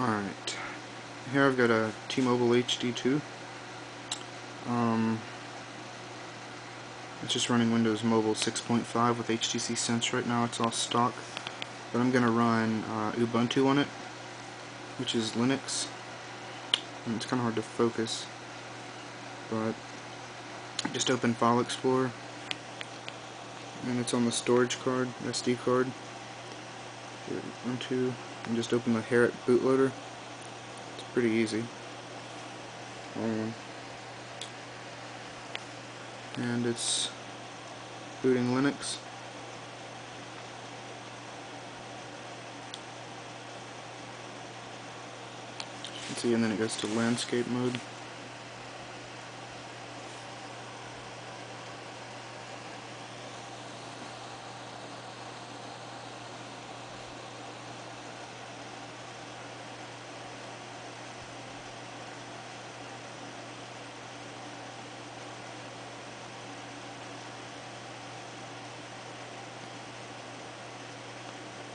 Alright, here I've got a T-Mobile HD2. Um, it's just running Windows Mobile 6.5 with HTC Sense right now, it's all stock. But I'm going to run uh, Ubuntu on it, which is Linux. And it's kind of hard to focus, but just open File Explorer, and it's on the storage card, SD card. Ubuntu and just open the HaRET bootloader. It's pretty easy. Um, and it's booting Linux. See, and then it goes to landscape mode.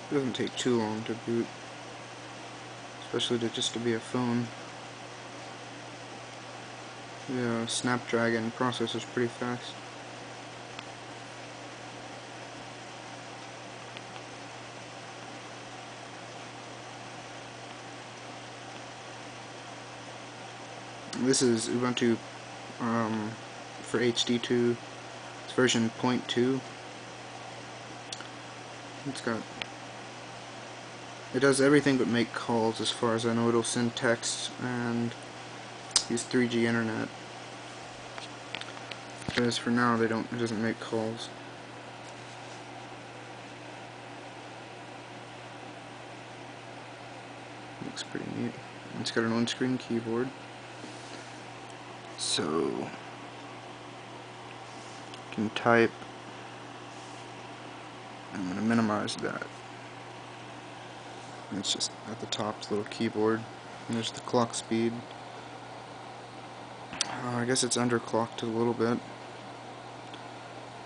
It doesn't take too long to boot, especially to just to be a phone. The Snapdragon processor is pretty fast. This is Ubuntu um, for HD2. It's version 0.2. It's got it does everything but make calls as far as I know. It'll send text and use 3G internet. But as for now, they don't. It doesn't make calls. Looks pretty neat. It's got an on-screen keyboard. So you can type. I'm going to minimize that. It's just at the top, little keyboard. And there's the clock speed. Uh, I guess it's underclocked a little bit.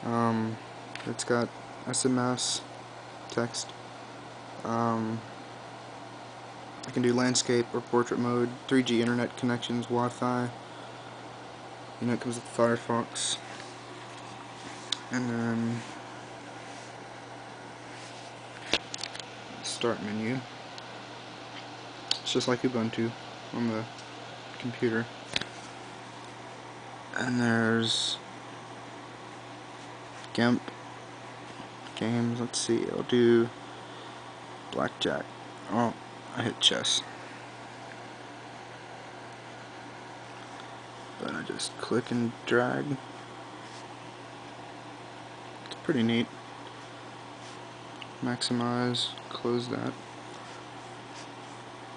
Um, it's got SMS, text. Um, I can do landscape or portrait mode, 3G internet connections, Wi-Fi. You know, it comes with Firefox. And then start menu. It's just like Ubuntu on the computer. And there's GIMP games. Let's see, I'll do blackjack. Oh, I hit chess. But I just click and drag. It's pretty neat maximize, close that.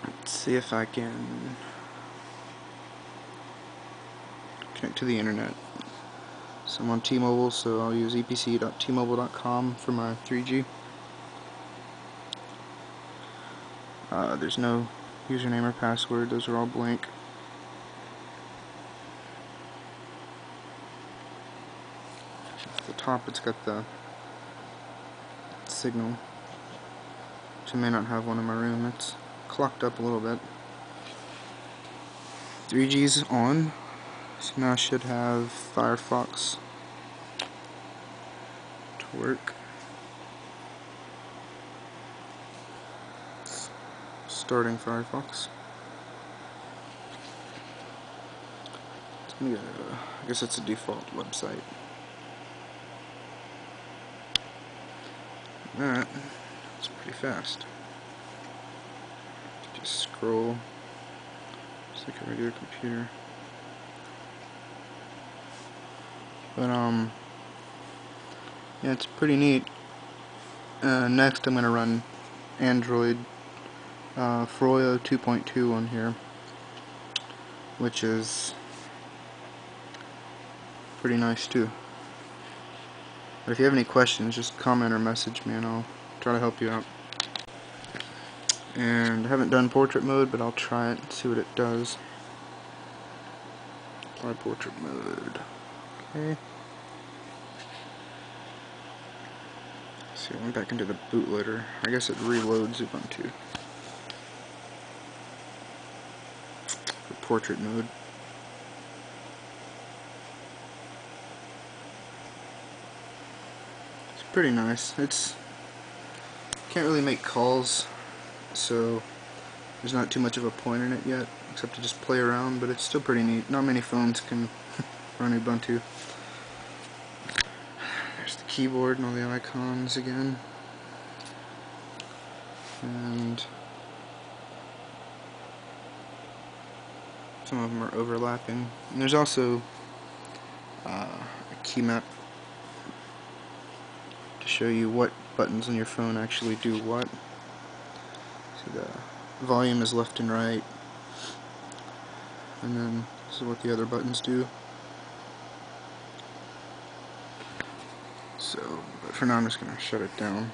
Let's see if I can connect to the internet. So I'm on T-Mobile, so I'll use epc.tmobile.com for my 3G. Uh, there's no username or password, those are all blank. The top it's got the signal. Which I may not have one in my room. It's clocked up a little bit. 3G's on. So now I should have Firefox to work. Starting Firefox. I guess it's a default website. That, it's pretty fast. Just scroll, just like a regular computer. But, um, yeah, it's pretty neat. Uh, next, I'm going to run Android uh, Froyo 2.2 on here, which is pretty nice too. But if you have any questions, just comment or message me and I'll try to help you out. And I haven't done portrait mode, but I'll try it and see what it does. Apply portrait mode. Okay. See, I went back into the bootloader. I guess it reloads Ubuntu. portrait mode. Pretty nice. It's can't really make calls, so there's not too much of a point in it yet, except to just play around, but it's still pretty neat. Not many phones can run Ubuntu. There's the keyboard and all the icons again. And some of them are overlapping. And there's also uh, a key map to show you what buttons on your phone actually do what. See the volume is left and right and then this is what the other buttons do. So, but for now I'm just going to shut it down.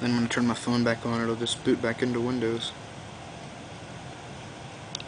Then when I turn my phone back on, it'll just boot back into Windows.